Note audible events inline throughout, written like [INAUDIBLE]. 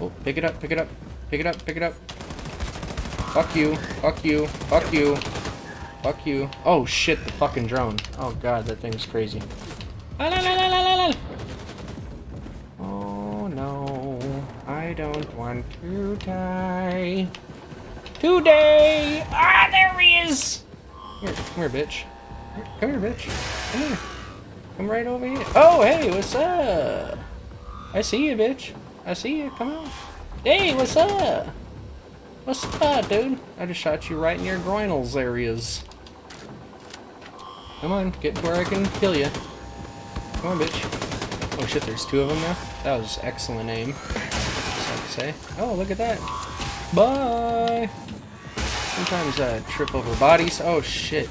Oh, pick it up, pick it up, pick it up, pick it up. Fuck you, fuck you, fuck you, fuck you. Oh shit, the fucking drone. Oh god, that thing's crazy. Oh no, I don't want to die. Today! Ah, there he is! Here, come here, bitch. Come here, bitch. Come here. Come right over here. Oh, hey, what's up? I see you, bitch. I see you. Come on. Hey, what's up? What's up, dude? I just shot you right in your groinals areas. Come on, get to where I can kill you. Come on, bitch. Oh shit, there's two of them now? That was excellent aim. Just have to say. Oh, look at that. Bye! Sometimes I trip over bodies. Oh shit.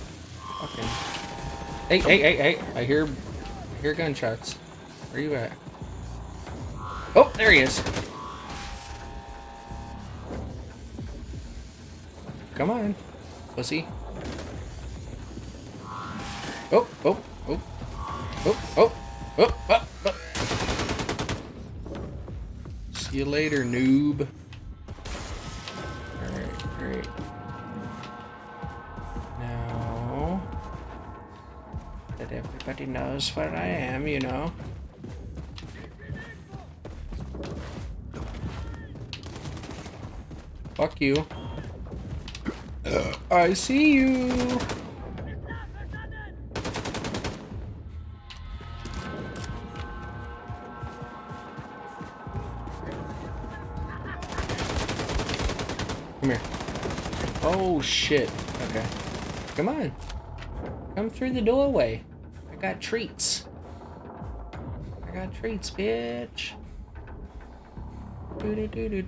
Hey, hey, hey, hey. I hear, I hear gunshots. Where you at? Oh, there he is. Come on, pussy. Oh, oh, oh, oh, oh, oh, oh, oh. See you later, noob. Everybody knows where I am, you know. Fuck you. [CLEARS THROAT] I see you. Come here. Oh shit. Okay. Come on. Come through the doorway got treats. I got treats, bitch. Do, do,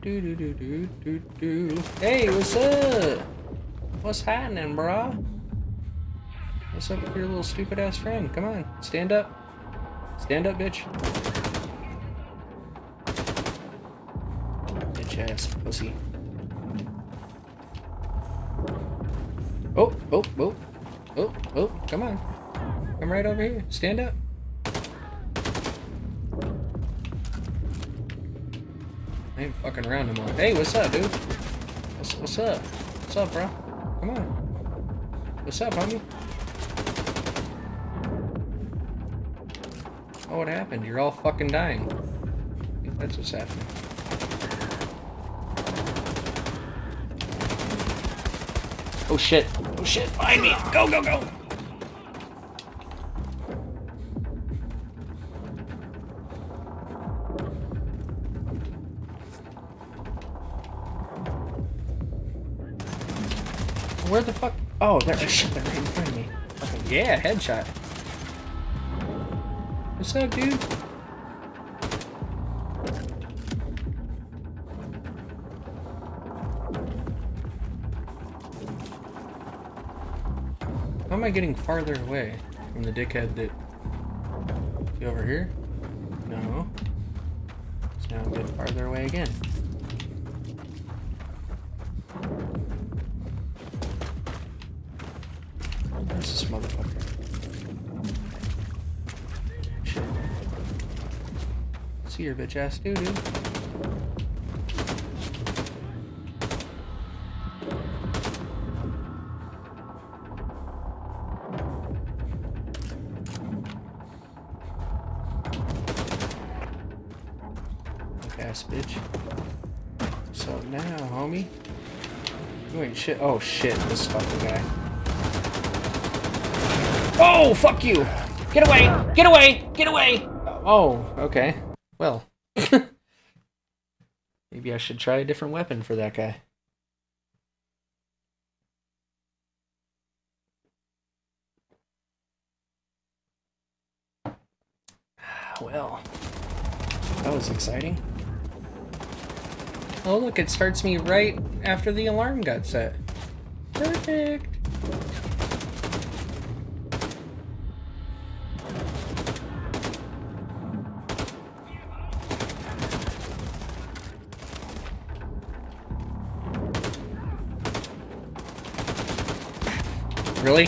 do, hey, what's up? What's happening, brah? What's up with your little stupid ass friend? Come on, stand up. Stand up, bitch. Bitch ass pussy. Oh, oh, oh. Oh, oh, come on. Come right over here. Stand up. I ain't fucking around no more. Hey, what's up, dude? What's, what's up? What's up, bro? Come on. What's up, homie? Oh, what happened? You're all fucking dying. That's what's happening. Oh shit. Oh shit, find me! Go, go, go! Where the fuck? Oh, there. Oh, shit, they're right in front of me. Fucking yeah, headshot. What's up, dude? How am I getting farther away from the dickhead that... You over here? No. So now I'm getting farther away again. Where's this motherfucker? Shit. See your bitch ass dude, dude. ass bitch. So now, homie. You ain't shit. Oh shit, this fucking guy. Oh, fuck you! Get away! Get away! Get away! Oh, okay. Well. [LAUGHS] Maybe I should try a different weapon for that guy. Ah, well, that was exciting. Oh look, it starts me right after the alarm got set. Perfect! Really?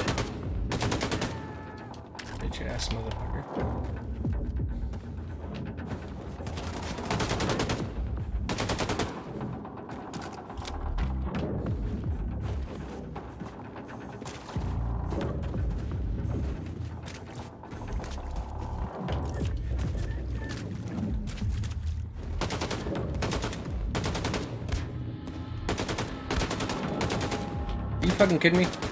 ass motherfucker. Are you fucking kidding me?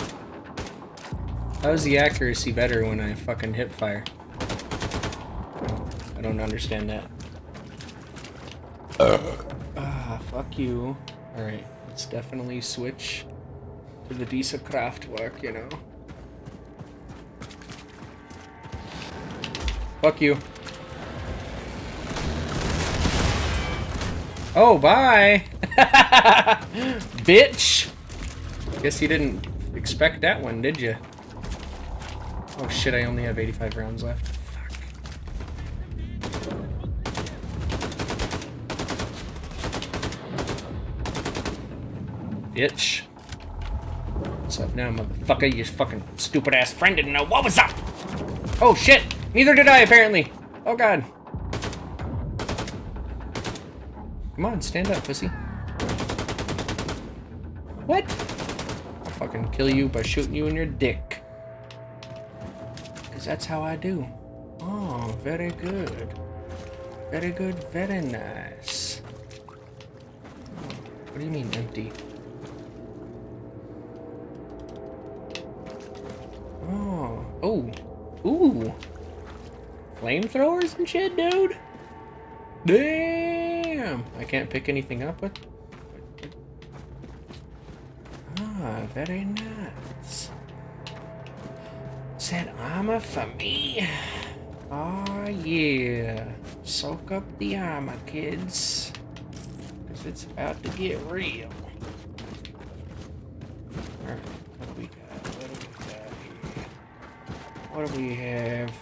How's the accuracy better when I fucking hip fire? I don't understand that. Ah, fuck you. Alright, let's definitely switch to the Dieselkraftwerk, you know. Fuck you. Oh, bye! [LAUGHS] Bitch! Guess you didn't expect that one, did you? Oh shit, I only have 85 rounds left. Fuck. Bitch. What's up now, motherfucker? Your fucking stupid ass friend didn't know what was up! Oh shit! Neither did I, apparently! Oh god. Come on, stand up, pussy. What? I'll fucking kill you by shooting you in your dick. That's how I do. Oh, very good. Very good, very nice. What do you mean, empty? Oh, oh, ooh. Flamethrowers and shit, dude? Damn! I can't pick anything up with. Ah, very nice. Said armor for me. Oh yeah. Soak up the armor, kids. Cause it's about to get real. What do we got? What do we got have?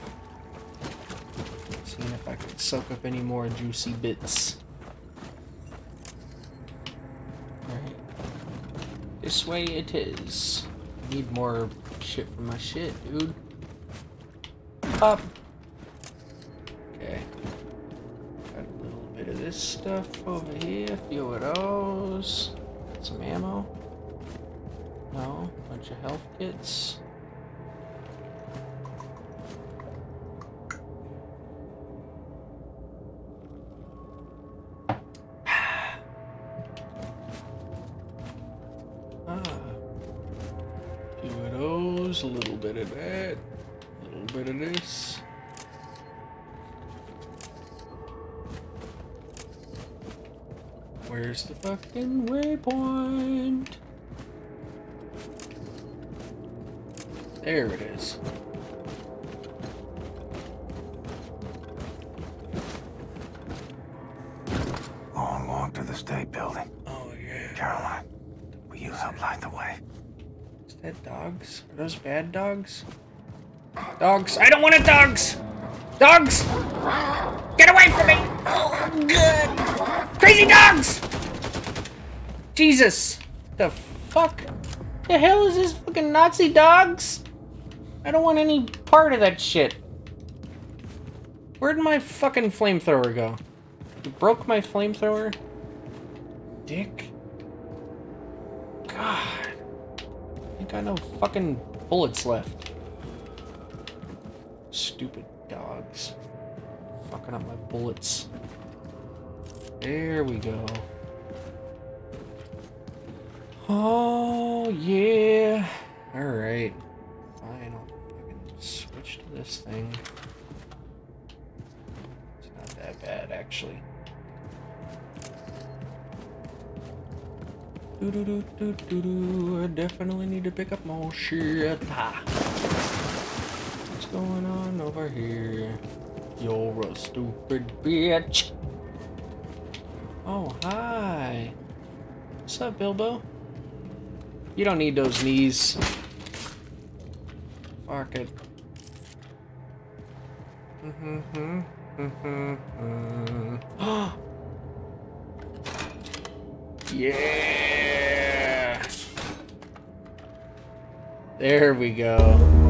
Seeing if I can soak up any more juicy bits. Alright. This way it is. I need more shit for my shit, dude. Up. Okay. Got a little bit of this stuff over here. A few of those. Some ammo. No. Bunch of health kits. A little bit of that, a little bit of this. Where's the fucking waypoint? There it is. Long walk to the state building. Oh yeah. Caroline, will you help light the way? Is that dogs? Are those bad dogs? Dogs! I don't want it, dogs! Dogs! Get away from me! Oh, good! Crazy dogs! Jesus! The fuck? The hell is this fucking Nazi dogs? I don't want any part of that shit. Where'd my fucking flamethrower go? You broke my flamethrower? Dick. Got no fucking bullets left. Stupid dogs. Fucking up my bullets. There we go. Oh, yeah. Alright. Fine, I'll fucking switch to this thing. It's not that bad, actually. Do do do do do do. I definitely need to pick up more shit. Ah. What's going on over here? You're a stupid bitch. Oh, hi. What's up, Bilbo? You don't need those knees. Fuck it. Mm-hmm. Mm-hmm. [GASPS] Yeah. There we go.